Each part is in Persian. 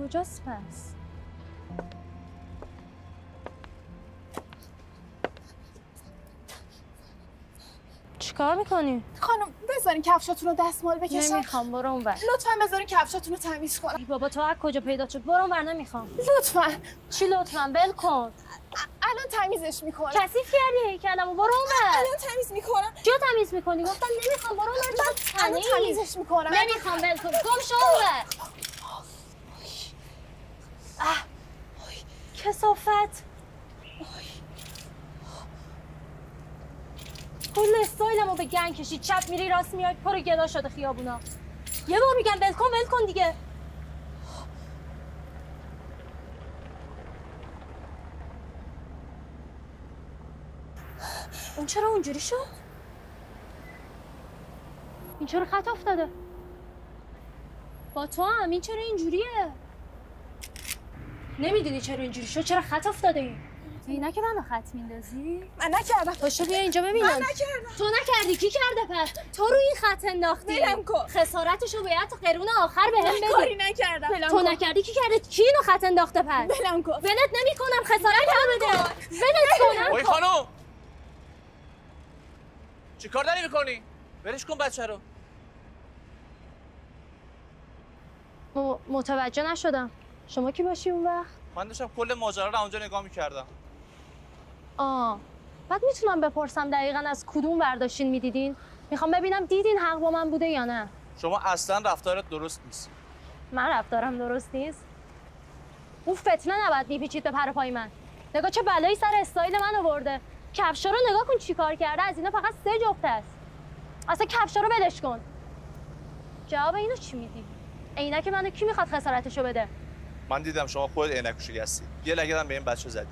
کجاست پس؟ چیکار می‌کنی؟ خانم بذارین کفشاتون رو دستمال بکشم نمی‌خوام برو اون بر لطفا بذارین کفشاتون رو تمیز کنم. بابا تو از کجا پیدا شد برو اون بر نمی‌خوام. لطفا. چی لطفا؟ بل کن. الان تمیزش می‌کنم. کثیف کردی هیکلمو برو اون بر الان تمیز می‌کنم. جو تمیز می‌کنی؟ گفتم نمی‌خوام برو اون بر الان تمیز. تمیزش می‌کنم. نمی‌خوام بل کن. گم شو اون کسافت کل استایلمو به گنگ کشید چپ میری راست میای پر گدا شده خیابونا یه بار میگم ول کن ول کن دیگه اون چرا اونجوری شد؟ این چرا خط افتاده؟ با تو هم این چرا اینجوریه؟ نمی‌دونی چرا اینجوری شد؟ چرا خط افتاده این؟ اینا که منو خط میندازی؟ من نکردم. پاشو بیا اینجا ببینم من نکردم. تو نکردی. کی کرده پس؟ تو رو این خط انداختی. ولم کن. خسارتشو باید تا قرون آخر به هم کاری بدی نکردم. تو نکردی. کی کرده؟ کی اینو خط انداخته پس؟ بلم کن. ولت نمی‌کنم. خسارت هم بده ولت کنم خانم. چی کار داری می‌کنی؟ ولش کن بچه رو. م- متوجه نشدم. شما کی باشی اون وقت؟ من داشتم کل ماجرا رو اونجا نگاه می‌کردم. آه بعد می‌تونم بپرسم دقیقا از کدوم برداشتین می‌دیدین؟ می‌خوام ببینم دیدین حق با من بوده یا نه. شما اصلا رفتارت درست نیست. من رفتارم درست نیست؟ اون فتنه نباید میپیچید به پر پای من. نگاه چه بلایی سر استایل من آورده. کفشا رو نگاه کن چی کار کرده. از اینا فقط سه جفت است. اصلا کفشا رو بدش کن. جواب اینو چی میدی؟ عینک منو کی می‌خواد خسارتشو بده؟ من دیدم شما خودت عینک شکستی یه لگدم به این بچه زدی.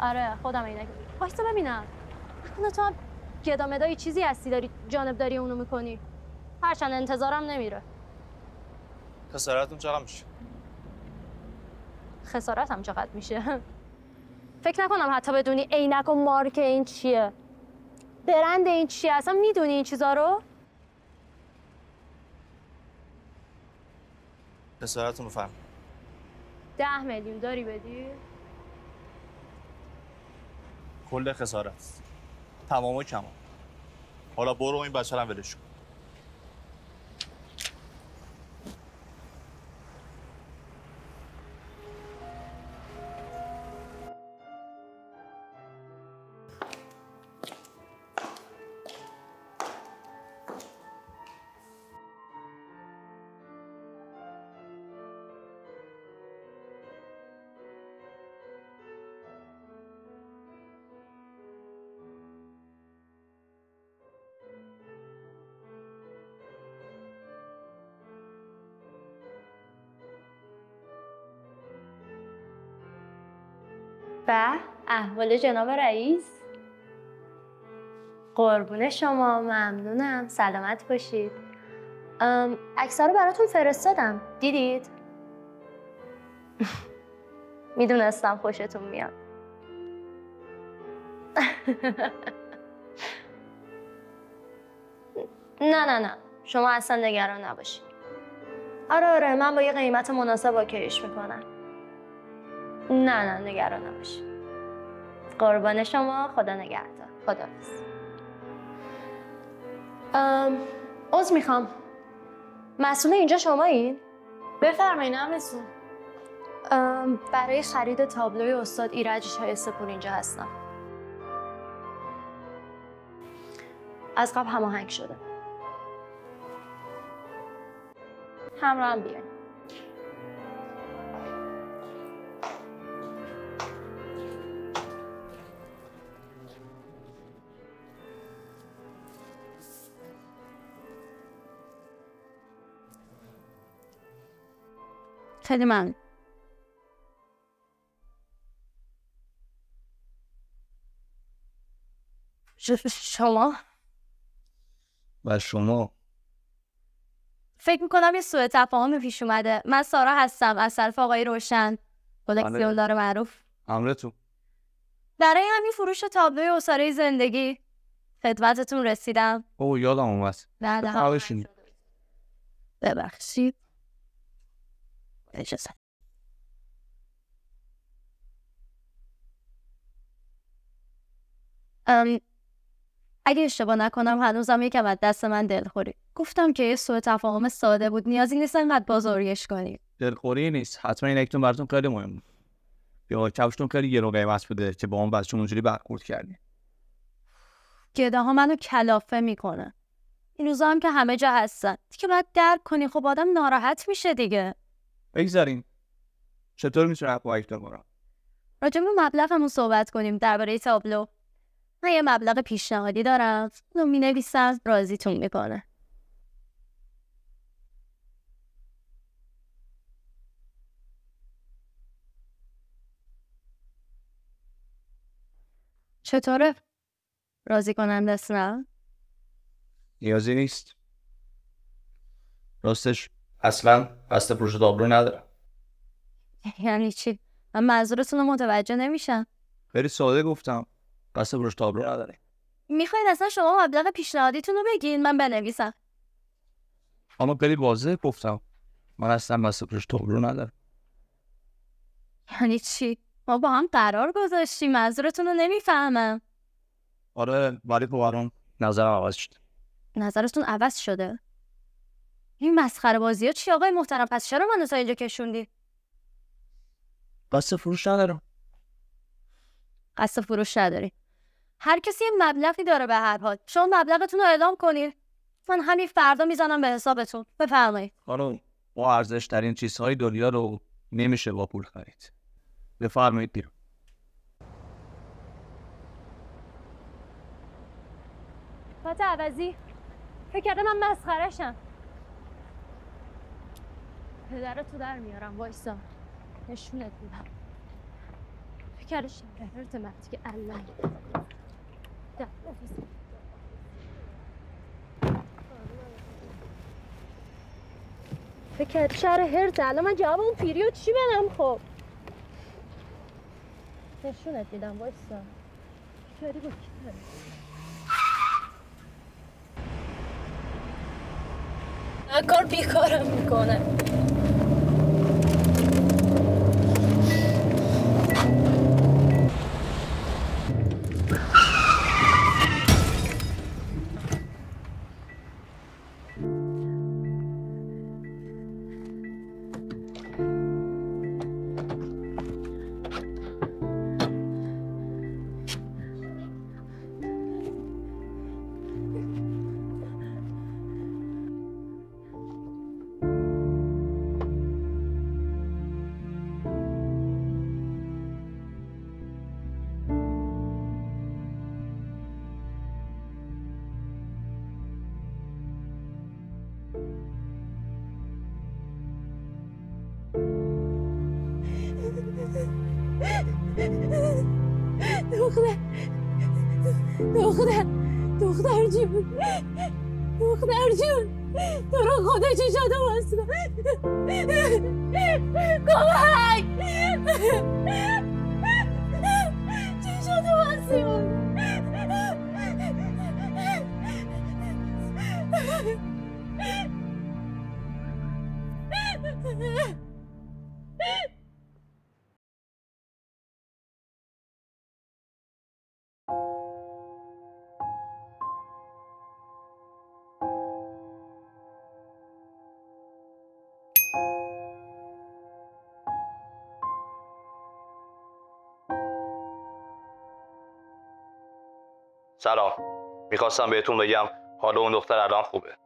آره خودم عینک وایسا ببینم. نکنه تو هم گدامدایی چیزی هستی؟ داری جانب داری اونو می‌کنی؟ هرچند انتظارم نمیره. خسارتتون چقدر میشه؟ خسارتم چقدر میشه؟ فکر نکنم حتی بدونی عینک و مارک این چیه. برند این چیه؟ اصلا می‌دونی این چیزا رو؟ خسارتتون رو فهم. ده میلیون داری بدی؟ کل خسارت. تمام و کمال. حالا برو این بچه هم ولش کن. به احوال جناب رئیس. قربون شما ممنونم. سلامت باشید. عکس‌ها رو براتون فرستادم. دیدید؟ می‌دونستم خوشتون میاد. نه نه نه. شما اصلا نگران نباشید. آره آره. من با یه قیمت مناسب اوکیش می‌کنم. نه نه نگران نباشید قربان شما خدا نگهدار. ام، عذر می‌خوام. مسئول اینجا شما این؟ بفرمایین امرتون برای خرید تابلوی استاد ایرج شایسته اینجا هستم. از قبل هماهنگ شده. همراه هم بیاین. خیلی ممنون. ش- شما؟ و شما؟ فکر می‌کنم یه سوء تفاهم پیش اومده. من سارا هستم از طرف آقای روشن. کلکسیون دار معروف. امرتون. برای همین فروش تابلوی اساره زندگی. خدمتتون رسیدم. او یادم اومد. بفرمایید. ببخشید. اجازه اگه اشتباه نکنم هنوزم یکم از دست من دلخوری. گفتم که یه سوء تفاهم ساده بود. نیازی نیست انقدر بازاریش کنی. دلخوری نیست. حتما این اکتون براتون خیلی مهم یا کفشتون خیلی گرو قیمت بوده که با اون چون اونجوری برخورد کردیم. گده ها منو کلافه می‌کنه. این روزا هم که همه جا هستن. دیگه باید درک کنی. خب آدم ناراحت میشه دیگه. بگذاریم چطور می‌تونه با اکتون کنم راجع به مبلغمون صحبت کنیم درباره تابلو. من یه مبلغ پیشنهادی دارم. اونو می‌نویسم راضیتون می‌کنه. چطوره؟ راضی کننده است نه؟ نیازی نیست. راستش اصلا قصد فروش تابلو ندارم یعنی چی؟ من منظورتون رو متوجه نمیشم. خیلی ساده گفتم قصد فروش تابلو نداره. می‌خواید اصلا شما مبلغ پیشنهادیتون رو بگین من بنویسم. اما خیلی واضح گفتم من اصلا قصد فروش تابلو ندارم. یعنی چی؟ ما با هم قرار گذاشتیم منظورتون رو نمی‌فهمم. آره ولی خب نظرم عوض شد. نظرتون عوض شده. این مسخره بازی ها چی آقای محترم؟ پس چرا منو تا اینجا کشوندی؟ قصد فروش ندارم. قصد فروش نداری. هر کسی یه مبلغی داره به هر حال. شما مبلغتون رو اعلام کنید من همین فردا می‌زنم به حسابتون. بفرمایید. خانم با ارزش ترین چیزهای دنیا رو نمیشه با پول خرید. بفرمایید بیرون. فات عوضی فکر کردم من مسخرشم پدر تو در میارم وایسا. نشونت میدم. فکر کردم شهرت مرتی که بفرست. فکر شهر هرت الان. من جواب اون پیریو چی بدم خب؟ نشونت میدم وایسا. کردی با؟ کار بیکارم می‌کنه دختر دختر دختر جون دختر جون تو رو خدا چشاتو باز کن کمک. چشاتو باز کن سلام. می‌خواستم بهتون بگم حالا اون دختر الان خوبه.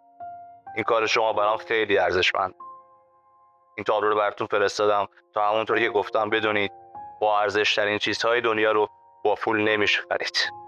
این کار شما برام خیلی ارزشمند. این تابلو رو براتون فرستادم. تا همونطوری که گفتم بدونید با ارزش ترین چیزهای دنیا رو با پول نمیشه خرید